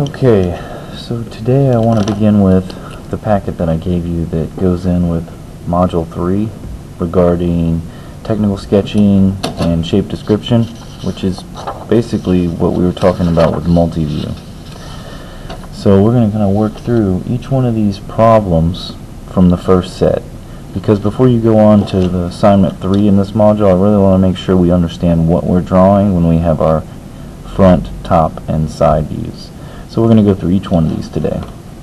Okay, so today I want to begin with the packet that I gave you that goes in with Module 3 regarding technical sketching and shape description, which is basically what we were talking about with multi-view. So we're going to kind of work through each one of these problems from the first set. Because before you go on to the assignment 3 in this module, I really want to make sure we understand what we're drawing when we have our front, top, and side views. So we're going to go through each one of these today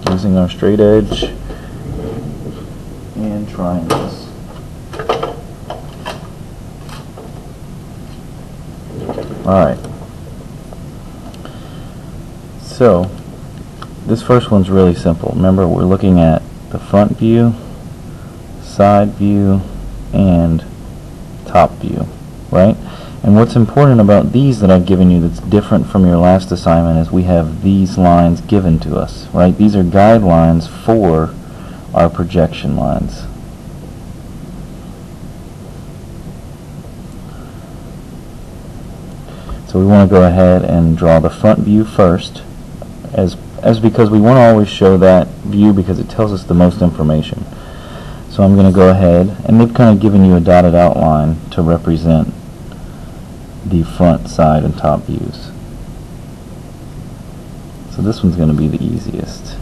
using our straight edge and triangles. Alright. So, this first one's really simple. Remember, we're looking at the front view, side view, and top view, right? And what's important about these that I've given you that's different from your last assignment is we have these lines given to us, right? These are guidelines for our projection lines. So we want to go ahead and draw the front view first, as, as because we want to always show that view because it tells us the most information. So I'm going to go ahead, and they've kind of given you a dotted outline to represent the front, side, and top views. So this one's going to be the easiest.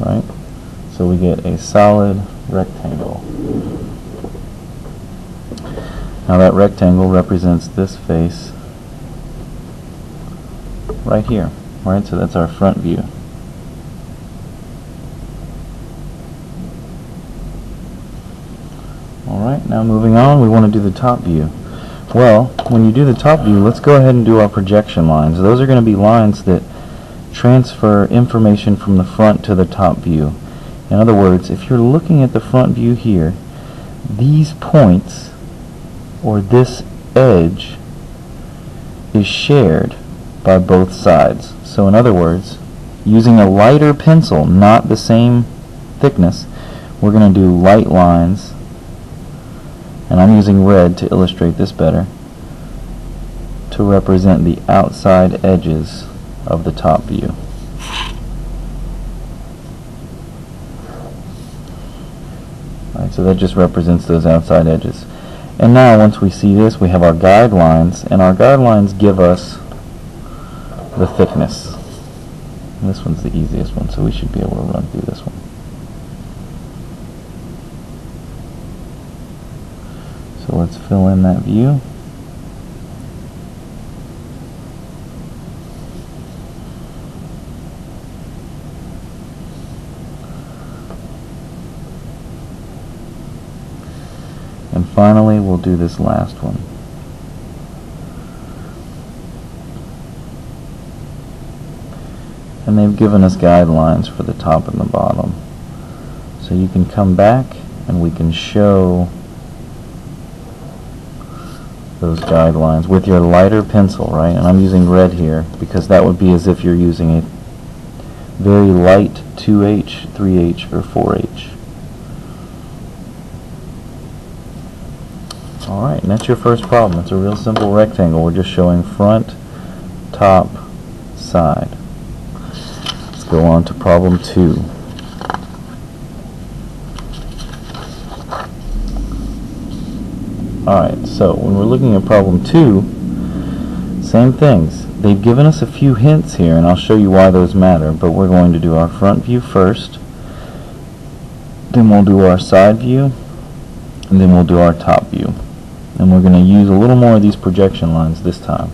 Right? So we get a solid rectangle. Now that rectangle represents this face right here. Right, so that's our front view. Alright, now moving on, we want to do the top view. Well, when you do the top view, let's go ahead and do our projection lines. Those are going to be lines that transfer information from the front to the top view. In other words, if you're looking at the front view here, these points, or this edge, is shared by both sides. So in other words, using a lighter pencil, not the same thickness, we're going to do light lines, and I'm using red to illustrate this better, to represent the outside edges of the top view. Alright, so that just represents those outside edges. And now once we see this, we have our guidelines, and our guidelines give us the thickness. And this one's the easiest one, so we should be able to run through this one. So let's fill in that view. And finally, we'll do this last one. And they've given us guidelines for the top and the bottom. So you can come back and we can show those guidelines with your lighter pencil, right? And I'm using red here because that would be as if you're using a very light 2H, 3H, or 4H. Alright, and that's your first problem. It's a real simple rectangle. We're just showing front, top, side go on to problem two. Alright, so when we're looking at problem two, same things. They've given us a few hints here, and I'll show you why those matter, but we're going to do our front view first, then we'll do our side view, and then we'll do our top view. And we're going to use a little more of these projection lines this time.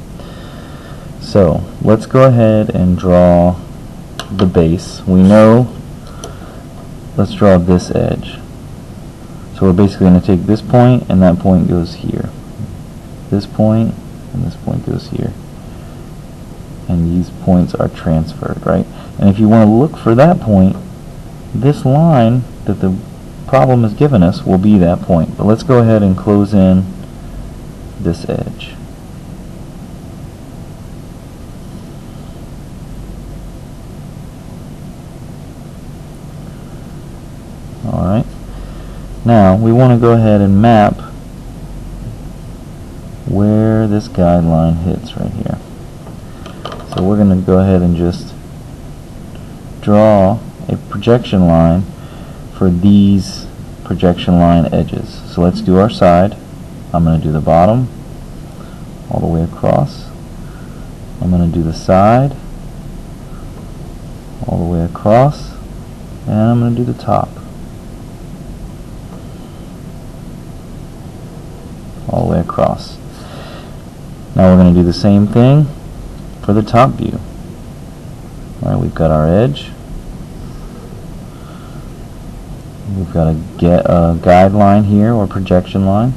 So, let's go ahead and draw the base. We know, let's draw this edge. So we're basically going to take this point and that point goes here. This point and this point goes here. And these points are transferred, right? And if you want to look for that point, this line that the problem has given us will be that point. But let's go ahead and close in this edge. Alright. Now, we want to go ahead and map where this guideline hits right here. So we're going to go ahead and just draw a projection line for these projection line edges. So let's do our side. I'm going to do the bottom all the way across. I'm going to do the side all the way across and I'm going to do the top all the way across. Now we're going to do the same thing for the top view. All right, we've got our edge. We've got a get a guideline here or projection line.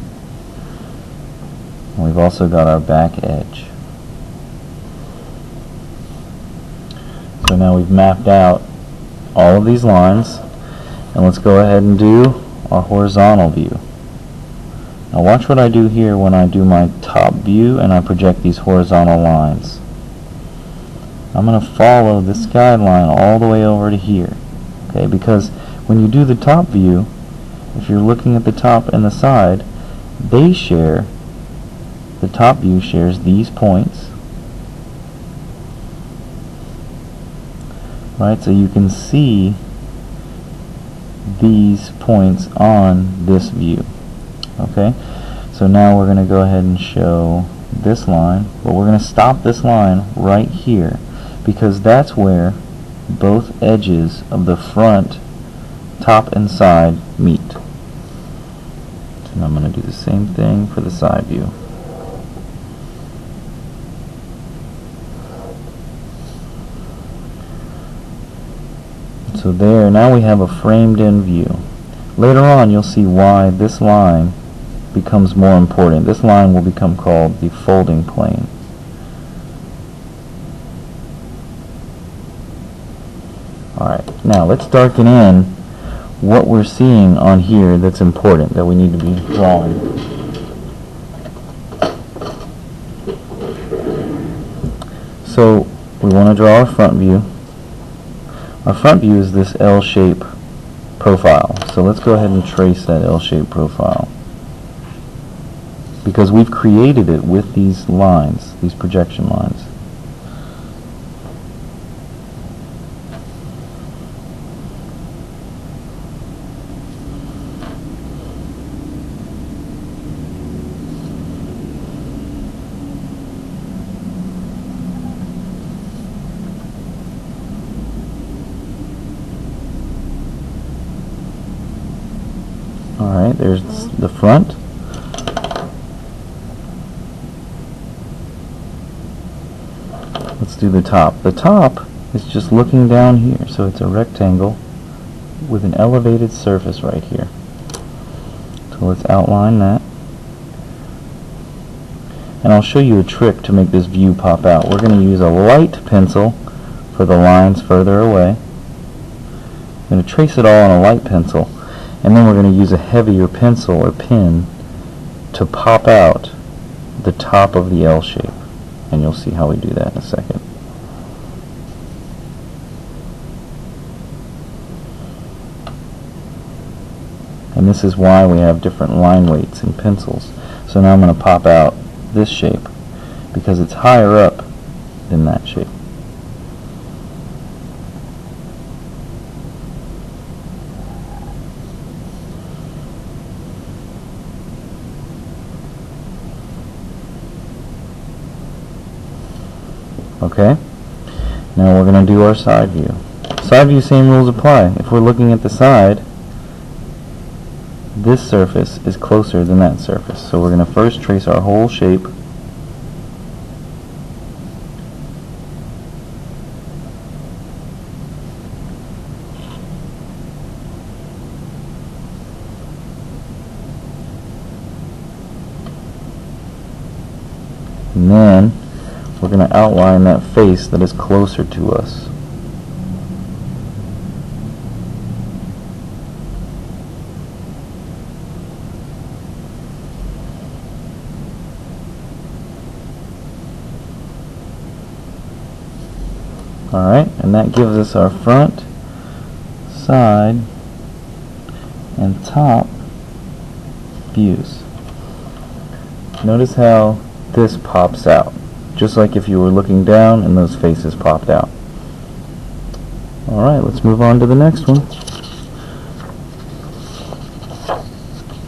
And we've also got our back edge. So now we've mapped out all of these lines and let's go ahead and do our horizontal view. Now watch what I do here when I do my top view and I project these horizontal lines. I'm going to follow this guideline all the way over to here. Okay, because when you do the top view, if you're looking at the top and the side, they share, the top view shares these points. Right, so you can see these points on this view. Okay, so now we're going to go ahead and show this line, but we're going to stop this line right here because that's where both edges of the front, top and side meet. So I'm going to do the same thing for the side view. So there, now we have a framed in view. Later on you'll see why this line becomes more important. This line will become called the folding plane. Alright, now let's darken in what we're seeing on here that's important, that we need to be drawing. So, we want to draw our front view. Our front view is this L-shape profile. So let's go ahead and trace that L-shape profile because we've created it with these lines, these projection lines. Alright, there's the front. The top. The top is just looking down here, so it's a rectangle with an elevated surface right here. So let's outline that. And I'll show you a trick to make this view pop out. We're going to use a light pencil for the lines further away. I'm going to trace it all on a light pencil and then we're going to use a heavier pencil or pen to pop out the top of the L shape and you'll see how we do that in a second. And this is why we have different line weights in pencils. So now I'm going to pop out this shape because it's higher up than that shape. Okay? Now we're going to do our side view. Side view, same rules apply. If we're looking at the side, this surface is closer than that surface. So we're going to first trace our whole shape. And then we're going to outline that face that is closer to us. Alright, and that gives us our front, side, and top views. Notice how this pops out, just like if you were looking down and those faces popped out. Alright, let's move on to the next one.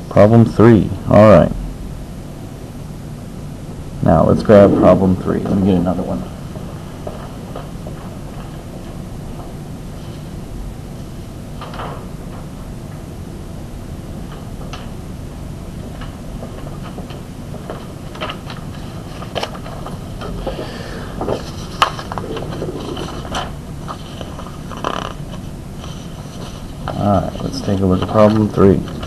Problem 3. Alright. Now, let's grab problem 3. Let me get another one. Let's take a problem 3.